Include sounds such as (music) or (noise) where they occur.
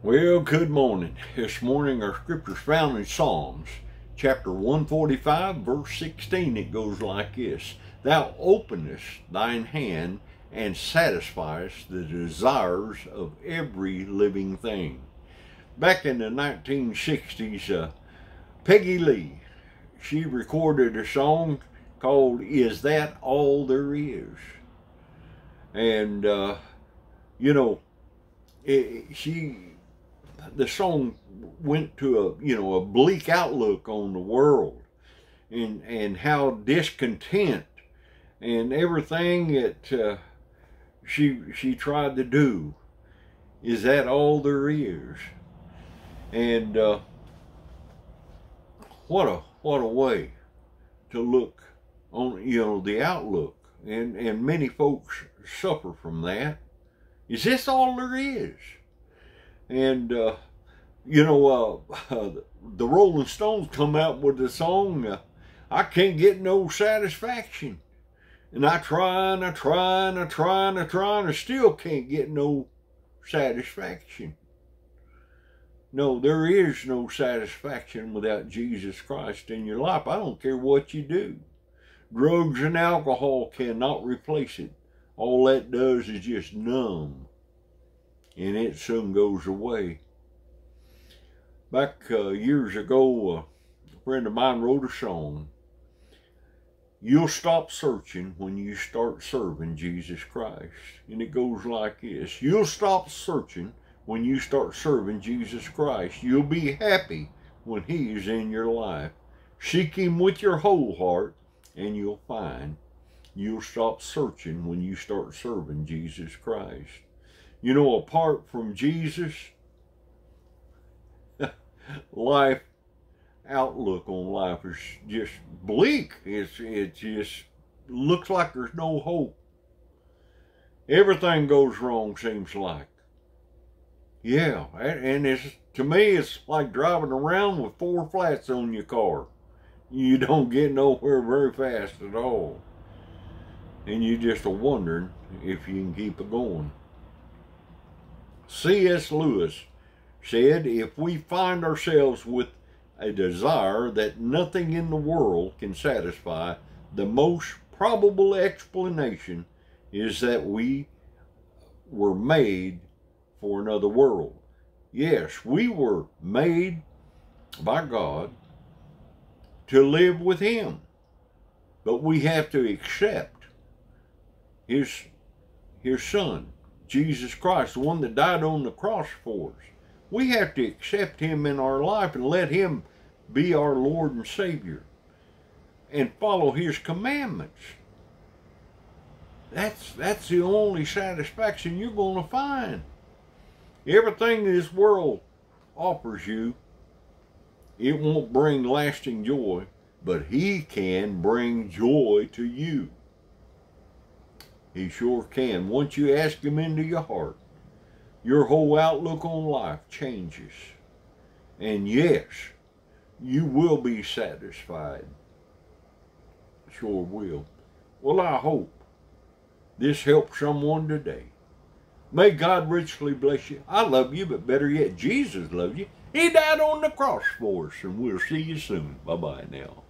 Well, good morning. This morning our scripture's found in Psalms, chapter 145, verse 16. It goes like this Thou openest thine hand and satisfiest the desires of every living thing. Back in the 1960s, uh, Peggy Lee, she recorded a song called Is That All There Is? And, uh, you know, it, she the song went to a you know a bleak outlook on the world and and how discontent and everything that uh, she she tried to do is that all there is? And uh, what a what a way to look on you know the outlook. And and many folks suffer from that. Is this all there is and, uh, you know, uh, (laughs) the Rolling Stones come out with the song, uh, I can't get no satisfaction. And I try and I try and I try and I try and I still can't get no satisfaction. No, there is no satisfaction without Jesus Christ in your life. I don't care what you do. Drugs and alcohol cannot replace it. All that does is just numb and it soon goes away. Back uh, years ago, a friend of mine wrote a song. You'll stop searching when you start serving Jesus Christ. And it goes like this. You'll stop searching when you start serving Jesus Christ. You'll be happy when he is in your life. Seek him with your whole heart and you'll find you'll stop searching when you start serving Jesus Christ. You know, apart from Jesus, (laughs) life outlook on life is just bleak. It's it just looks like there's no hope. Everything goes wrong, seems like. Yeah, and it's to me it's like driving around with four flats on your car. You don't get nowhere very fast at all. And you just are wondering if you can keep it going. C.S. Lewis said, if we find ourselves with a desire that nothing in the world can satisfy, the most probable explanation is that we were made for another world. Yes, we were made by God to live with Him, but we have to accept His, His Son Jesus Christ, the one that died on the cross for us. We have to accept him in our life and let him be our Lord and Savior and follow his commandments. That's, that's the only satisfaction you're going to find. Everything this world offers you, it won't bring lasting joy, but he can bring joy to you. He sure can. Once you ask him into your heart, your whole outlook on life changes. And yes, you will be satisfied. Sure will. Well, I hope this helps someone today. May God richly bless you. I love you, but better yet, Jesus loves you. He died on the cross for us, and we'll see you soon. Bye-bye now.